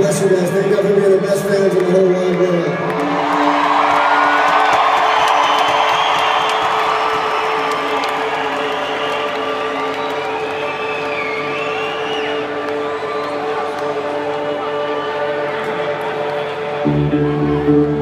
bless you guys. Thank God for being the best fans in the whole wide world. Thank